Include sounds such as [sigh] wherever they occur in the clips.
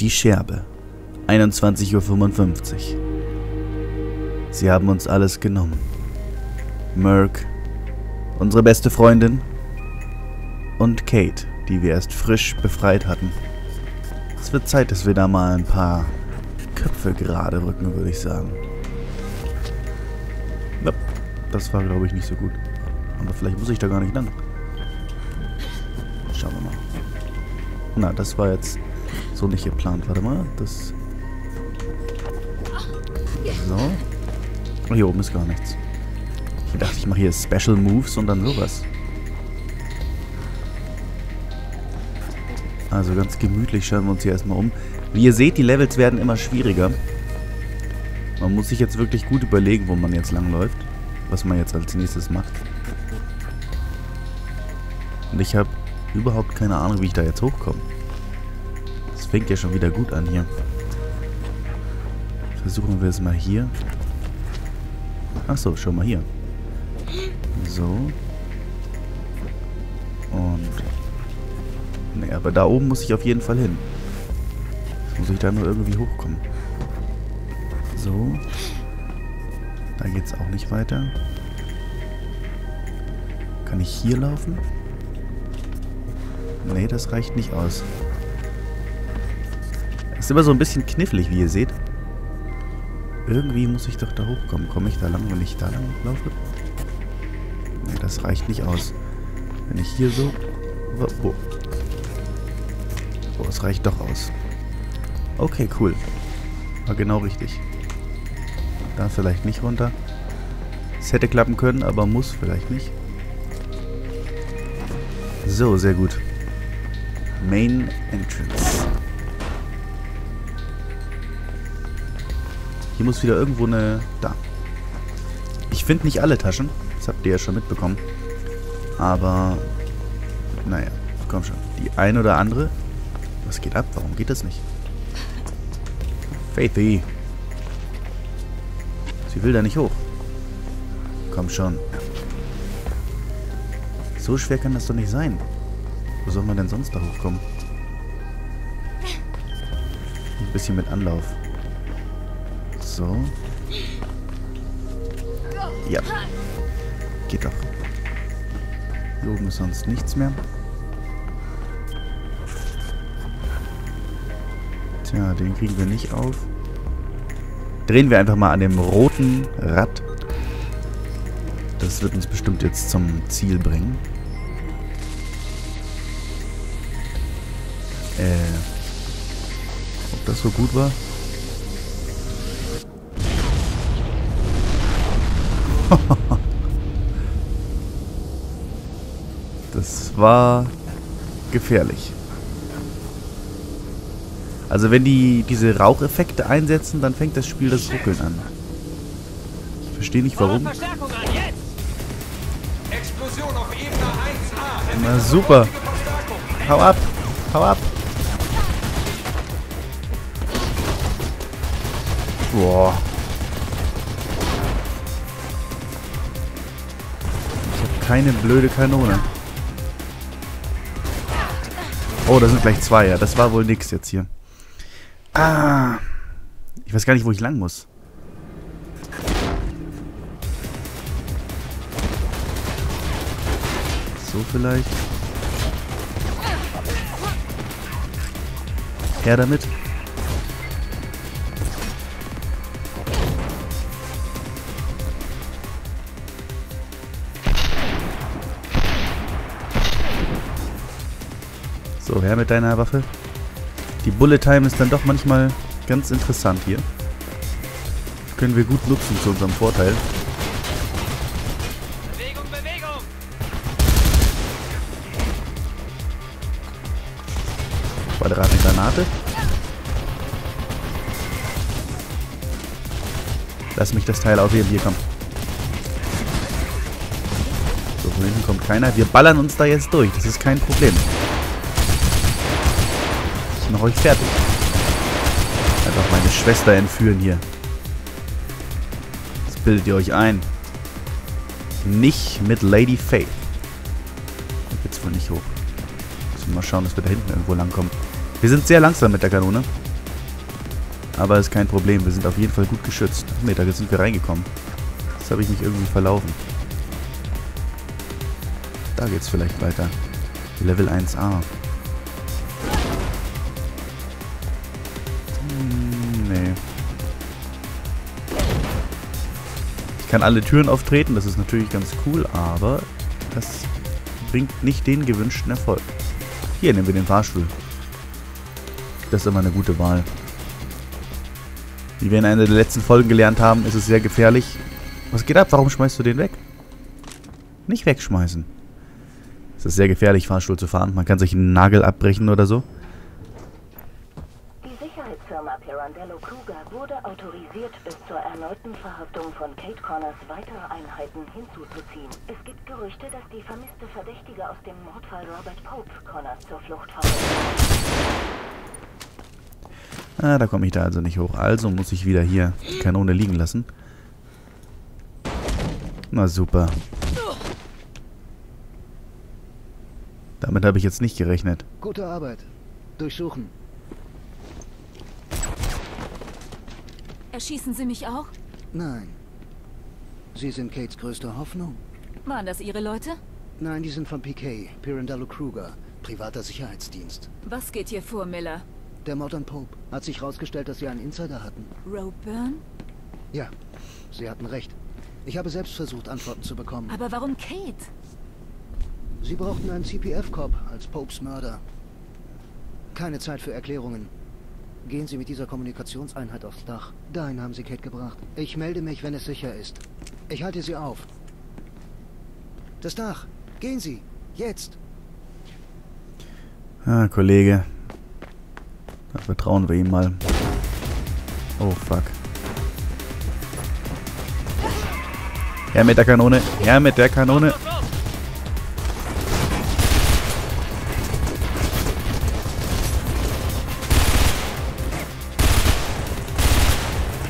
Die Scherbe. 21.55 Uhr. Sie haben uns alles genommen. Merck, unsere beste Freundin und Kate, die wir erst frisch befreit hatten. Es wird Zeit, dass wir da mal ein paar Köpfe gerade rücken, würde ich sagen. Das war, glaube ich, nicht so gut. Aber vielleicht muss ich da gar nicht lang. Schauen wir mal. Na, das war jetzt so nicht geplant. Warte mal, das... So. Oh, hier oben ist gar nichts. Ich dachte, ich mache hier Special Moves und dann sowas. Also ganz gemütlich schauen wir uns hier erstmal um. Wie ihr seht, die Levels werden immer schwieriger. Man muss sich jetzt wirklich gut überlegen, wo man jetzt langläuft. Was man jetzt als nächstes macht. Und ich habe überhaupt keine Ahnung, wie ich da jetzt hochkomme. Fängt ja schon wieder gut an hier. Versuchen wir es mal hier. Achso, schon mal hier. So. Und... Ne, aber da oben muss ich auf jeden Fall hin. Jetzt muss ich da nur irgendwie hochkommen. So. Da geht's auch nicht weiter. Kann ich hier laufen? Nee, das reicht nicht aus. Ist immer so ein bisschen knifflig, wie ihr seht. Irgendwie muss ich doch da hochkommen. Komme ich da lang, wenn ich da lang laufe? Nee, das reicht nicht aus. Wenn ich hier so... Wo? Oh, es reicht doch aus. Okay, cool. War genau richtig. Da vielleicht nicht runter. Es hätte klappen können, aber muss vielleicht nicht. So, sehr gut. Main Entrance. Hier muss wieder irgendwo eine... Da. Ich finde nicht alle Taschen. Das habt ihr ja schon mitbekommen. Aber... Naja, komm schon. Die ein oder andere... Was geht ab? Warum geht das nicht? Faithy. Sie will da nicht hoch. Komm schon. So schwer kann das doch nicht sein. Wo soll man denn sonst da hochkommen? Ein bisschen mit Anlauf. So. Ja. Geht doch. Hier oben ist sonst nichts mehr. Tja, den kriegen wir nicht auf. Drehen wir einfach mal an dem roten Rad. Das wird uns bestimmt jetzt zum Ziel bringen. Äh. Ob das so gut war? [laughs] das war gefährlich. Also wenn die diese Raucheffekte einsetzen, dann fängt das Spiel das Ruckeln an. Ich verstehe nicht warum. Na super. Hau ab. Hau ab. Boah. Keine blöde Kanone. Oh, da sind gleich zwei. Ja, das war wohl nix jetzt hier. Ah. Ich weiß gar nicht, wo ich lang muss. So vielleicht. Her damit. So, her mit deiner Waffe. Die Bullet Time ist dann doch manchmal ganz interessant hier. Können wir gut nutzen zu unserem Vorteil. Bewegung, Bewegung! Quadrat eine Granate. Lass mich das Teil aufheben. Hier, komm. So, von hinten kommt keiner. Wir ballern uns da jetzt durch. Das ist kein Problem euch fertig. Einfach meine Schwester entführen hier. Das bildet ihr euch ein. Nicht mit Lady Faith. Da geht's wohl nicht hoch. Müssen wir mal schauen, dass wir da hinten irgendwo langkommen. Wir sind sehr langsam mit der Kanone. Aber ist kein Problem. Wir sind auf jeden Fall gut geschützt. Ne, da sind wir reingekommen. Das habe ich mich irgendwie verlaufen. Da geht's vielleicht weiter. Level 1a. Ich kann alle Türen auftreten, das ist natürlich ganz cool, aber das bringt nicht den gewünschten Erfolg. Hier nehmen wir den Fahrstuhl. Das ist immer eine gute Wahl. Wie wir in einer der letzten Folgen gelernt haben, ist es sehr gefährlich. Was geht ab? Warum schmeißt du den weg? Nicht wegschmeißen. Es ist sehr gefährlich, Fahrstuhl zu fahren. Man kann sich einen Nagel abbrechen oder so. Die Pirandello Kruger wurde autorisiert, bis zur erneuten Verhaftung von Kate Connors weitere Einheiten hinzuzuziehen. Es gibt Gerüchte, dass die vermisste Verdächtige aus dem Mordfall Robert Pope Connors zur Flucht verfolgt. Ah, da komme ich da also nicht hoch. Also muss ich wieder hier die Kanone liegen lassen. Na super. Damit habe ich jetzt nicht gerechnet. Gute Arbeit. Durchsuchen. Erschießen Sie mich auch? Nein. Sie sind Kates größte Hoffnung. Waren das Ihre Leute? Nein, die sind von PK, Pirandello Kruger, privater Sicherheitsdienst. Was geht hier vor, Miller? Der Mord an Pope. Hat sich herausgestellt, dass sie einen Insider hatten. Roburn? Ja, sie hatten recht. Ich habe selbst versucht, Antworten zu bekommen. Aber warum Kate? Sie brauchten einen CPF-Cop als Popes Mörder. Keine Zeit für Erklärungen. Gehen Sie mit dieser Kommunikationseinheit aufs Dach. Dahin haben Sie Kate gebracht. Ich melde mich, wenn es sicher ist. Ich halte Sie auf. Das Dach. Gehen Sie. Jetzt. Ah, Kollege. Da vertrauen wir ihm mal. Oh, fuck. Her mit der Kanone. Her mit der Kanone.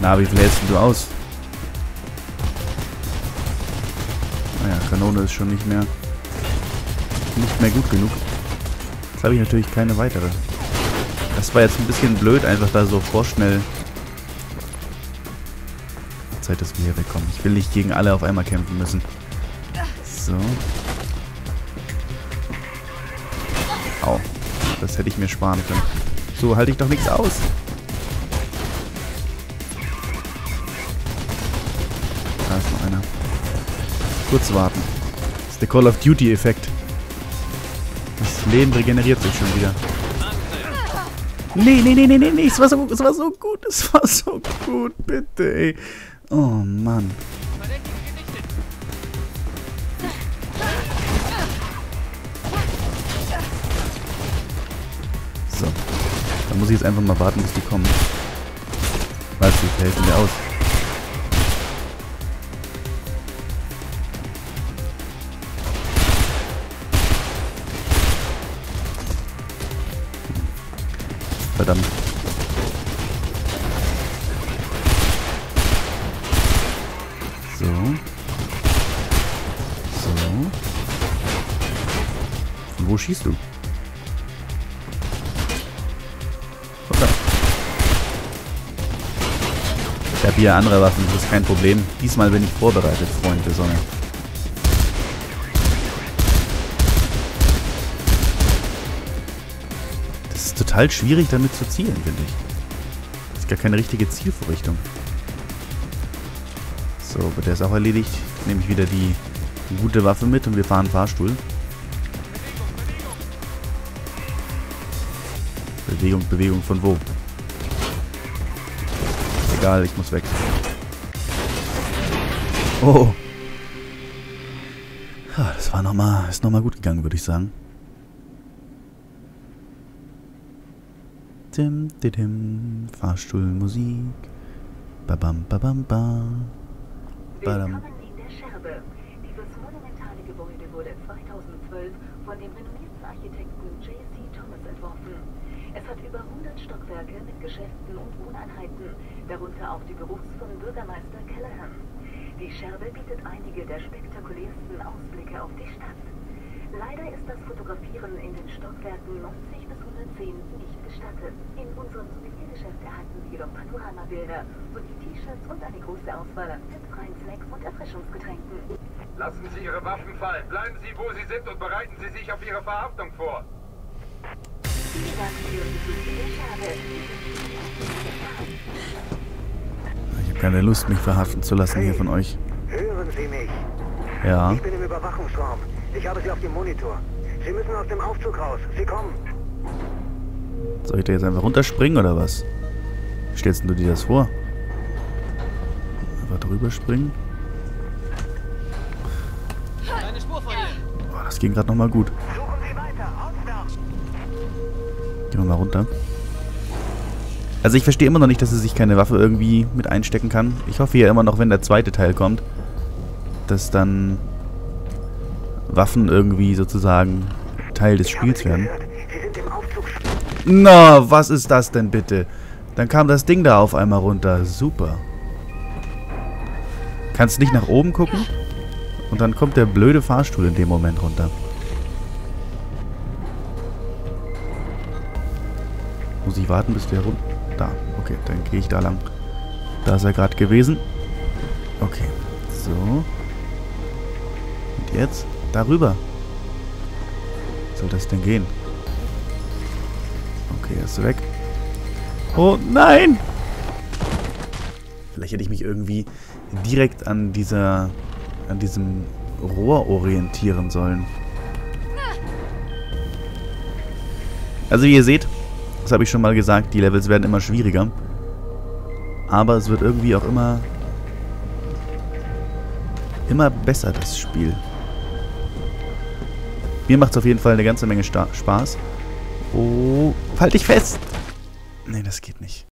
Na, wie viel hältst du aus? Naja, Kanone ist schon nicht mehr nicht mehr gut genug. Jetzt habe ich natürlich keine weitere. Das war jetzt ein bisschen blöd, einfach da so vorschnell. Zeit, dass wir hier wegkommen. Ich will nicht gegen alle auf einmal kämpfen müssen. So. Au. Das hätte ich mir sparen können. So, halte ich doch nichts aus. Kurz warten. Das ist der Call of Duty-Effekt. Das Leben regeneriert sich schon wieder. Nee, nee, nee, nee, nee, nee. Es war so, es war so gut. Es war so gut. Bitte, ey. Oh, Mann. So. Dann muss ich jetzt einfach mal warten, bis die kommen. Weißt du, helfen mir aus. Verdammt. So. So. Von wo schießt du? Okay. Ich habe hier andere Waffen, das ist kein Problem. Diesmal bin ich vorbereitet, Freund der Sonne. Das ist total schwierig damit zu zielen, finde ich. Das ist gar keine richtige Zielvorrichtung. So, aber der ist auch erledigt. Nehme ich wieder die gute Waffe mit und wir fahren Fahrstuhl. Bewegung, Bewegung von wo? Egal, ich muss weg. Oh. Ja, das war nochmal, ist nochmal gut gegangen, würde ich sagen. Dim, dim, dim. Fahrstuhlmusik. Babam, babam, bam. Badam. In der Scherbe. Dieses monumentale Gebäude wurde 2012 von dem renommierten Architekten J.C. Thomas entworfen. Es hat über 100 Stockwerke mit Geschäften und Wohneinheiten, darunter auch die Büros von Bürgermeister Callahan. Die Scherbe bietet einige der spektakulärsten Ausblicke auf die Stadt. Leider ist das Fotografieren in den Stockwerken 90 bis 110 nicht gestattet. In unserem Souvenirgeschäft erhalten Sie jedoch Panoramabilder sowie T-Shirts und eine große Auswahl an fettfreien Snacks und Erfrischungsgetränken. Lassen Sie Ihre Waffen fallen. Bleiben Sie, wo Sie sind und bereiten Sie sich auf Ihre Verhaftung vor. Ich habe keine Lust, mich verhaften zu lassen hier von euch. Hören Sie mich. Ja. Ich bin im Überwachungsraum. Ich habe Sie auf dem Monitor. Sie müssen aus dem Aufzug raus. Sie kommen. Soll ich da jetzt einfach runterspringen oder was? Wie stellst denn du dir das vor? Einfach drüber springen? Boah, das ging gerade nochmal gut. Suchen Sie weiter. Auswärts. Gehen wir mal runter. Also ich verstehe immer noch nicht, dass sie sich keine Waffe irgendwie mit einstecken kann. Ich hoffe ja immer noch, wenn der zweite Teil kommt, dass dann Waffen irgendwie sozusagen Teil des Spiels werden. Na, was ist das denn bitte? Dann kam das Ding da auf einmal runter. Super. Kannst nicht nach oben gucken? Und dann kommt der blöde Fahrstuhl in dem Moment runter. Muss ich warten, bis der runter... Da. Okay, dann gehe ich da lang. Da ist er gerade gewesen. Okay. So. Und jetzt? Darüber. Soll das denn gehen? Okay, er ist weg. Oh nein! Vielleicht hätte ich mich irgendwie direkt an dieser, an diesem Rohr orientieren sollen. Also wie ihr seht, das habe ich schon mal gesagt, die Levels werden immer schwieriger. Aber es wird irgendwie auch immer immer besser, das Spiel. Mir macht es auf jeden Fall eine ganze Menge Sta Spaß. Oh, halt dich fest! Nee, das geht nicht.